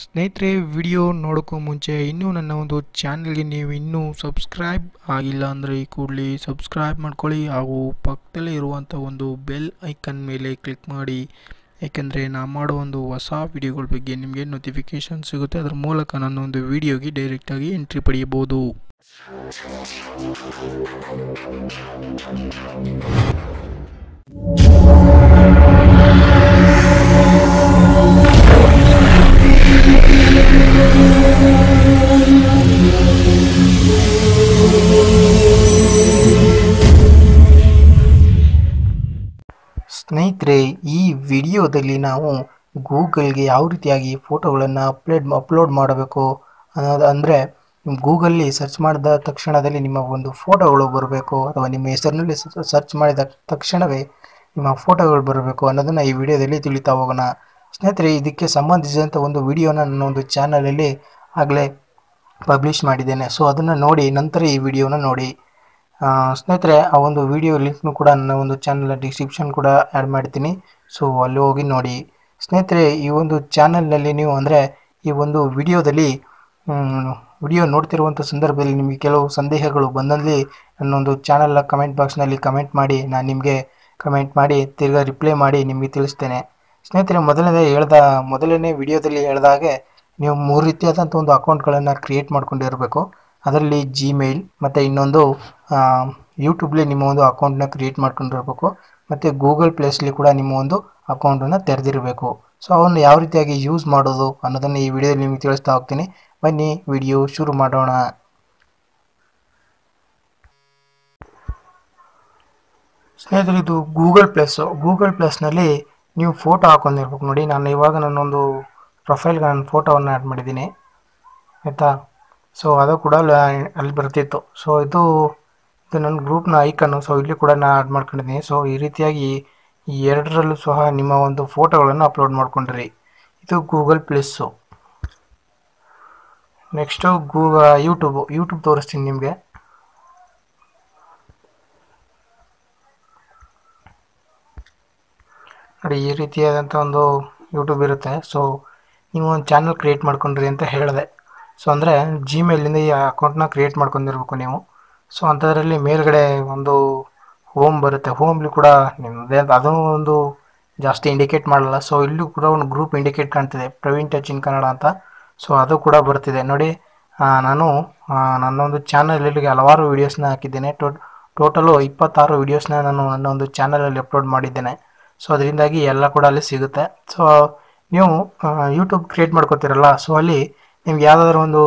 ಸ್ನೇಹಿತರೆ, ವಿಡಿಯೋ ನೋಡೋಕ್ಕೂ ಮುಂಚೆ ಇನ್ನೂ ನನ್ನ ಒಂದು ಚಾನಲ್ಗೆ ನೀವು ಇನ್ನೂ ಸಬ್ಸ್ಕ್ರೈಬ್ ಆಗಿಲ್ಲ ಅಂದರೆ ಈ ಕೂಡಲೇ ಸಬ್ಸ್ಕ್ರೈಬ್ ಮಾಡ್ಕೊಳ್ಳಿ ಹಾಗೂ ಪಕ್ಕದಲ್ಲೇ ಇರುವಂಥ ಒಂದು ಬೆಲ್ ಐಕನ್ ಮೇಲೆ ಕ್ಲಿಕ್ ಮಾಡಿ. ಏಕೆಂದರೆ ನಾ ಮಾಡೋ ಒಂದು ಹೊಸ ವಿಡಿಯೋಗಳ ಬಗ್ಗೆ ನಿಮಗೆ ನೋಟಿಫಿಕೇಷನ್ ಸಿಗುತ್ತೆ. ಅದರ ಮೂಲಕ ನನ್ನ ಒಂದು ವಿಡಿಯೋಗೆ ಡೈರೆಕ್ಟಾಗಿ ಎಂಟ್ರಿ ಪಡೆಯಬಹುದು. ಸ್ನೇಹಿತರೆ, ಈ ವಿಡಿಯೋದಲ್ಲಿ ನಾವು ಗೂಗಲ್ಗೆ ಯಾವ ರೀತಿಯಾಗಿ ಫೋಟೋಗಳನ್ನು ಅಪ್ಲೋಡ್ ಅಪ್ಲೋಡ್ ಮಾಡಬೇಕು ಅನ್ನೋದು ಅಂದರೆ ಗೂಗಲ್ಲಿ ಸರ್ಚ್ ಮಾಡಿದ ತಕ್ಷಣದಲ್ಲಿ ನಿಮ್ಮ ಒಂದು ಫೋಟೋಗಳು ಬರಬೇಕು ಅಥವಾ ನಿಮ್ಮ ಹೆಸರಿನಲ್ಲಿ ಸರ್ಚ್ ಮಾಡಿದ ತಕ್ಷಣವೇ ನಿಮ್ಮ ಫೋಟೋಗಳು ಬರಬೇಕು ಅನ್ನೋದನ್ನು ಈ ವಿಡಿಯೋದಲ್ಲಿ ತಿಳಿತಾ ಹೋಗೋಣ. ಸ್ನೇಹಿತರೆ, ಇದಕ್ಕೆ ಸಂಬಂಧಿಸಿದಂಥ ಒಂದು ವಿಡಿಯೋನ ನನ್ನ ಒಂದು ಚಾನಲಲ್ಲಿ ಆಗಲೇ ಪಬ್ಲಿಷ್ ಮಾಡಿದ್ದೇನೆ. ಸೊ, ಅದನ್ನು ನೋಡಿ, ನಂತರ ಈ ವಿಡಿಯೋನ ನೋಡಿ. ಸ್ನೇಹಿತರೆ, ಆ ಒಂದು ವಿಡಿಯೋ ಲಿಂಕ್ನು ಕೂಡ ನನ್ನ ಒಂದು ಚಾನಲ್ ಡಿಸ್ಕ್ರಿಪ್ಷನ್ ಕೂಡ ಆ್ಯಡ್ ಮಾಡ್ತೀನಿ. ಸೊ ಅಲ್ಲಿ ಹೋಗಿ ನೋಡಿ. ಸ್ನೇಹಿತರೆ, ಈ ಒಂದು ಚಾನಲ್ನಲ್ಲಿ ನೀವು ಅಂದರೆ, ಈ ಒಂದು ವಿಡಿಯೋದಲ್ಲಿ ವಿಡಿಯೋ ನೋಡ್ತಿರುವಂಥ ಸಂದರ್ಭದಲ್ಲಿ ನಿಮಗೆ ಕೆಲವು ಸಂದೇಹಗಳು ಬಂದಲ್ಲಿ ನನ್ನೊಂದು ಚಾನಲ್ನ ಕಮೆಂಟ್ ಬಾಕ್ಸ್ನಲ್ಲಿ ಕಮೆಂಟ್ ಮಾಡಿ, ನಾನು ನಿಮಗೆ ಕಮೆಂಟ್ ಮಾಡಿ, ತಿರ್ಗಾ ರಿಪ್ಲೈ ಮಾಡಿ ನಿಮಗೆ ತಿಳಿಸ್ತೇನೆ. ಸ್ನೇಹಿತರೆ, ಮೊದಲನೇ ಹೇಳ್ದ, ಮೊದಲನೇ ವಿಡಿಯೋದಲ್ಲಿ ಹೇಳ್ದಾಗೆ ನೀವು ಮೂರು ರೀತಿಯಾದಂಥ ಒಂದು ಅಕೌಂಟ್ಗಳನ್ನು ಕ್ರಿಯೇಟ್ ಮಾಡ್ಕೊಂಡಿರಬೇಕು. ಅದರಲ್ಲಿ ಜಿಮೇಲ್ ಮತ್ತು ಇನ್ನೊಂದು ಯೂಟ್ಯೂಬ್ಲಿ ನಿಮ್ಮ ಒಂದು ಅಕೌಂಟ್ನ ಕ್ರಿಯೇಟ್ ಮಾಡ್ಕೊಂಡಿರ್ಬೇಕು. ಮತ್ತು ಗೂಗಲ್ ಪ್ಲೇಸ್ಲಿ ಕೂಡ ನಿಮ್ಮ ಒಂದು ಅಕೌಂಟನ್ನು ತೆರೆದಿರಬೇಕು. ಸೊ ಅವನ್ನು ಯಾವ ರೀತಿಯಾಗಿ ಯೂಸ್ ಮಾಡೋದು ಅನ್ನೋದನ್ನು ಈ ವಿಡಿಯೋದಲ್ಲಿ ನಿಮಗೆ ತಿಳಿಸ್ತಾ ಹೋಗ್ತೀನಿ. ಬನ್ನಿ, ವಿಡಿಯೋ ಶುರು ಮಾಡೋಣ. ಸ್ನೇಹಿತರೆ, ಇದು ಗೂಗಲ್ ಪ್ಲಸ್ಸು ಗೂಗಲ್ ಪ್ಲಸ್ನಲ್ಲಿ ನೀವು ಫೋಟೋ ಹಾಕೊಂಡಿರ್ಬೇಕು. ನೋಡಿ, ನಾನು ಇವಾಗ ನನ್ನೊಂದು ಪ್ರೊಫೈಲ್ಗೆ ನಾನು ಫೋಟೋವನ್ನು ಆ್ಯಡ್ ಮಾಡಿದ್ದೀನಿ. ಆಯಿತಾ? ಸೊ ಅದು ಕೂಡ ಅಲ್ಲಿ ಬರ್ತಿತ್ತು. ಸೊ ಇದು ಇದು ನನ್ನ ಗ್ರೂಪ್ನ ಐಕನ್ನು ಸೊ ಇಲ್ಲಿ ಕೂಡ ನಾನು ಆ್ಯಡ್ ಮಾಡ್ಕೊಂಡಿದ್ದೀನಿ. ಸೊ ಈ ರೀತಿಯಾಗಿ ಈ ಎರಡರಲ್ಲೂ ಸಹ ನಿಮ್ಮ ಒಂದು ಫೋಟೋಗಳನ್ನು ಅಪ್ಲೋಡ್ ಮಾಡ್ಕೊಂಡ್ರಿ. ಇದು ಗೂಗಲ್ ಪ್ಲಸ್ಸು ನೆಕ್ಸ್ಟು ಗೂಗ, ಯೂಟ್ಯೂಬು, ಯೂಟ್ಯೂಬ್ ತೋರಿಸ್ತೀನಿ ನಿಮಗೆ. ನೋಡಿ, ಈ ರೀತಿಯಾದಂಥ ಒಂದು ಯೂಟ್ಯೂಬ್ ಇರುತ್ತೆ. ಸೊ ನೀವು ಒಂದು ಚಾನಲ್ ಕ್ರಿಯೇಟ್ ಮಾಡ್ಕೊಂಡ್ರಿ ಅಂತ ಹೇಳಿದೆ. ಸೊ ಅಂದರೆ ಜಿಮೇಲಿಂದ ಈ ಅಕೌಂಟ್ನ ಕ್ರಿಯೇಟ್ ಮಾಡ್ಕೊಂಡಿರ್ಬೇಕು ನೀವು. ಸೊ ಅಂಥದ್ರಲ್ಲಿ ಮೇಲ್ಗಡೆ ಒಂದು ಹೋಮ್ ಬರುತ್ತೆ. ಹೋಮ್ಲಿ ಕೂಡ ನಿಮ್ಮದೇ ಅದೂ ಒಂದು ಜಾಸ್ತಿ ಇಂಡಿಕೇಟ್ ಮಾಡಲ್ಲ. ಸೊ ಇಲ್ಲೂ ಕೂಡ ಒಂದು ಗ್ರೂಪ್ ಇಂಡಿಕೇಟ್ ಕಾಣ್ತಿದೆ. ಪ್ರವೀಣ್ ಟಚ್ ಇನ್ ಕನ್ನಡ ಅಂತ. ಸೊ ಅದು ಕೂಡ ಬರ್ತಿದೆ. ನೋಡಿ ನಾನು ನನ್ನೊಂದು ಚಾನಲಲ್ಲಿ ಹಲವಾರು ವೀಡಿಯೋಸ್ನ ಹಾಕಿದ್ದೇನೆ. ಟೋ ಟೋಟಲು ಇಪ್ಪತ್ತಾರು ವೀಡಿಯೋಸ್ನ ನಾನು ನನ್ನ ಒಂದು ಚಾನಲಲ್ಲಿ ಅಪ್ಲೋಡ್ ಮಾಡಿದ್ದೇನೆ. ಸೊ ಅದರಿಂದಾಗಿ ಎಲ್ಲ ಕೂಡ ಅಲ್ಲಿ ಸಿಗುತ್ತೆ. ಸೊ ನೀವು ಯೂಟ್ಯೂಬ್ ಕ್ರಿಯೇಟ್ ಮಾಡ್ಕೋತೀರಲ್ಲ? ಸೊ ಅಲ್ಲಿ ನಿಮ್ಗೆ ಯಾವುದಾದ್ರೂ ಒಂದು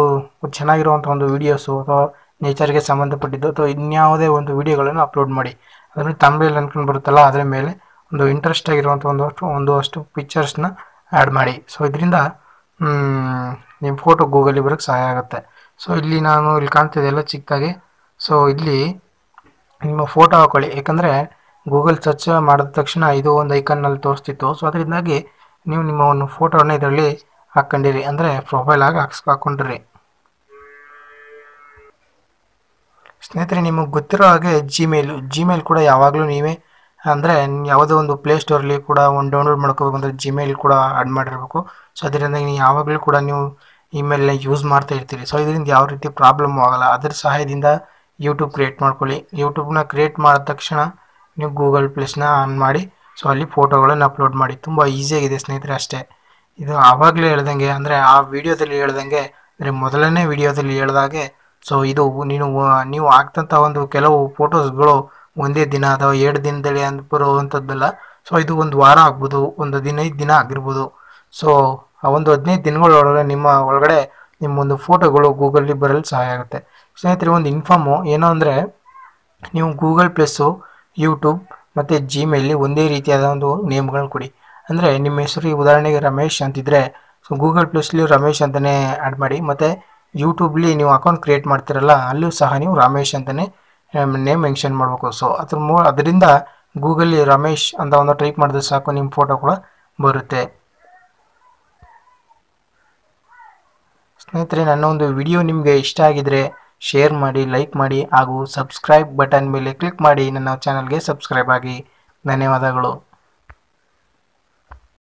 ಚೆನ್ನಾಗಿರುವಂಥ ಒಂದು ವೀಡಿಯೋಸು ಅಥವಾ ನೇಚರ್ಗೆ ಸಂಬಂಧಪಟ್ಟಿದ್ದು ಅಥವಾ ಇನ್ಯಾವುದೇ ಒಂದು ವಿಡಿಯೋಗಳನ್ನು ಅಪ್ಲೋಡ್ ಮಾಡಿ. ಅದರಲ್ಲಿ ತಮ್ಮಲ್ಲಿ ಅನ್ಕೊಂಡು ಬರುತ್ತಲ್ಲ, ಅದರ ಮೇಲೆ ಒಂದು ಇಂಟ್ರೆಸ್ಟ್ ಆಗಿರುವಂಥ ಒಂದು ಅಷ್ಟು ಒಂದು ಅಷ್ಟು ಪಿಕ್ಚರ್ಸ್ನ ಆ್ಯಡ್ ಮಾಡಿ. ಸೊ ಇದರಿಂದ ನಿಮ್ಮ ಫೋಟೋ ಗೂಗಲ್ಲಿ ಬರೋಕ್ಕೆ ಸಹಾಯ ಆಗುತ್ತೆ. ಸೊ ಇಲ್ಲಿ ನಾನು ಇಲ್ಲಿ ಕಾಣ್ತಿದ್ದೆ ಎಲ್ಲ ಚಿಕ್ಕದಾಗಿ. ಸೊ ಇಲ್ಲಿ ನಿಮ್ಮ ಫೋಟೋ ಹಾಕೊಳ್ಳಿ. ಯಾಕಂದರೆ ಗೂಗಲ್ ಸರ್ಚ್ ಮಾಡಿದ ತಕ್ಷಣ ಇದು ಒಂದು ಐಕನ್ನಲ್ಲಿ ತೋರಿಸ್ತಿತ್ತು. ಸೊ ಅದರಿಂದಾಗಿ ನೀವು ನಿಮ್ಮ ಒಂದು ಫೋಟೋನ ಇದರಲ್ಲಿ ಹಾಕ್ಕೊಂಡಿರಿ ಅಂದರೆ ಪ್ರೊಫೈಲ್ ಆಗಿ ಹಾಕ್ಸ್, ಹಾಕ್ಕೊಂಡಿರಿ. ಸ್ನೇಹಿತರೆ, ನಿಮಗೆ ಗೊತ್ತಿರೋ ಹಾಗೆ ಜಿಮೇಲು ಜಿಮೇಲ್ ಕೂಡ ಯಾವಾಗಲೂ ನೀವೇ ಅಂದರೆ ಯಾವುದೋ ಒಂದು ಪ್ಲೇಸ್ಟೋರಲ್ಲಿ ಕೂಡ ಒಂದು ಡೌನ್ಲೋಡ್ ಮಾಡ್ಕೋಬೇಕು ಅಂದರೆ ಜಿಮೇಲ್ ಕೂಡ ಆ್ಯಡ್ ಮಾಡಿರಬೇಕು. ಸೊ ಅದರಿಂದ ನೀವು ಯಾವಾಗಲೂ ಕೂಡ ನೀವು ಇಮೇಲ್ನ ಯೂಸ್ ಮಾಡ್ತಾ ಇರ್ತೀರಿ. ಸೊ ಇದರಿಂದ ಯಾವ ರೀತಿ ಪ್ರಾಬ್ಲಮ್ ಆಗೋಲ್ಲ. ಅದರ ಸಹಾಯದಿಂದ ಯೂಟ್ಯೂಬ್ ಕ್ರಿಯೇಟ್ ಮಾಡ್ಕೊಳ್ಳಿ. ಯೂಟ್ಯೂಬ್ನ ಕ್ರಿಯೇಟ್ ಮಾಡಿದ ತಕ್ಷಣ ನೀವು ಗೂಗಲ್ ಪ್ಲೇಸ್ನ ಆನ್ ಮಾಡಿ. ಸೊ ಅಲ್ಲಿ ಫೋಟೋಗಳನ್ನು ಅಪ್ಲೋಡ್ ಮಾಡಿ. ತುಂಬ ಈಸಿಯಾಗಿದೆ ಸ್ನೇಹಿತರೆ ಅಷ್ಟೇ. ಇದು ಆವಾಗಲೇ ಹೇಳ್ದಂಗೆ ಅಂದರೆ ಆ ವಿಡಿಯೋದಲ್ಲಿ ಹೇಳ್ದಂಗೆ ಅಂದರೆ ಮೊದಲನೇ ವಿಡಿಯೋದಲ್ಲಿ ಹೇಳ್ದಾಗೆ ಸೊ ಇದು ನೀನು ನೀವು ಹಾಕ್ದಂಥ ಒಂದು ಕೆಲವು ಫೋಟೋಸ್ಗಳು ಒಂದೇ ದಿನ ಅಥವಾ ಎರಡು ದಿನದಲ್ಲಿ ಅಂತ ಬರುವಂಥದ್ದಲ್ಲ ಸೊ ಇದು ಒಂದು ವಾರ ಆಗ್ಬೋದು, ಒಂದು ಹದಿನೈದು ದಿನ ಆಗಿರ್ಬೋದು. ಸೊ ಆ ಒಂದು ಹದಿನೈದು ದಿನಗಳೊಳಗೆ ನಿಮ್ಮ ಒಳಗಡೆ ನಿಮ್ಮ ಒಂದು ಫೋಟೋಗಳು ಗೂಗಲ್ಲಿ ಬರಲು ಸಹಾಯ ಆಗುತ್ತೆ. ಸ್ನೇಹಿತರೆ, ಒಂದು ಇನ್ಫಾರ್ಮು, ಏನೋ ಅಂದರೆ ನೀವು ಗೂಗಲ್ ಪ್ಲಸ್ಸು, ಯೂಟ್ಯೂಬ್ ಮತ್ತು ಜಿಮೇಲಿ ಒಂದೇ ರೀತಿಯಾದ ಒಂದು ನೇಮ್ಗಳನ್ನ ಕೊಡಿ. ಅಂದರೆ ನಿಮ್ಮ ಹೆಸರು ಉದಾಹರಣೆಗೆ ರಮೇಶ್ ಅಂತಿದ್ರೆ ಸೊ ಗೂಗಲ್ ಪ್ಲಸ್ಲಿ ರಮೇಶ್ ಅಂತಲೇ ಆ್ಯಡ್ ಮಾಡಿ, ಮತ್ತು ಯೂಟ್ಯೂಬ್ಲಿ ನೀವು ಅಕೌಂಟ್ ಕ್ರಿಯೇಟ್ ಮಾಡ್ತಿರಲ್ಲ, ಅಲ್ಲೂ ಸಹ ನೀವು ರಮೇಶ್ ಅಂತಲೇ ನೇಮ್ ಮೆನ್ಷನ್ ಮಾಡಬೇಕು. ಸೊ ಅದ್ರ ಮೂ, ಅದರಿಂದ ಗೂಗಲ್ಲಿ ರಮೇಶ್ ಅಂತ ಒಂದು ಟೈಪ್ ಮಾಡಿದ್ರೆ ಸಾಕು, ನಿಮ್ಮ ಫೋಟೋ ಕೂಡ ಬರುತ್ತೆ. ಸ್ನೇಹಿತರೆ, ನನ್ನ ಒಂದು ವಿಡಿಯೋ ನಿಮಗೆ ಇಷ್ಟ ಆಗಿದ್ರೆ ಶೇರ್ ಮಾಡಿ ಲೈಕ್ ಮಾಡಿ, ಹಾಗೂ ಸಬ್ಸ್ಕ್ರೈಬ್ ಬಟನ್ ಮೇಲೆ ಕ್ಲಿಕ್ ಮಾಡಿ, ನನ್ನ ಚಾನಲ್ಗೆ ಸಬ್ಸ್ಕ್ರೈಬ್ ಆಗಿ. ಧನ್ಯವಾದಗಳು.